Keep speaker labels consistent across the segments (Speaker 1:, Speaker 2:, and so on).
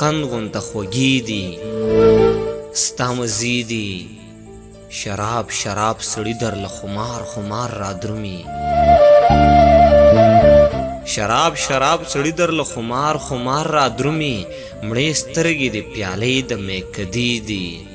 Speaker 1: قند غونته خوږې دي ستا مزې دي شراب شراب سړي در له خمار خمار را درومي شراب شراب سړي در له خمار خمار را درومي مړې سترګې دې پیالې د میکدې دي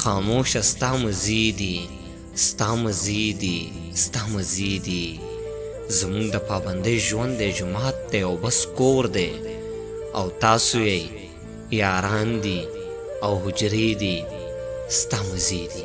Speaker 1: خاموشه ستا مزې دي ستا مزې دي ستا مزې دي زمونږ د پابندۍ ژوند دی جماعت دی او بس کور دی او تاسو یې یاران دي او حجرې دي ستا مزې دي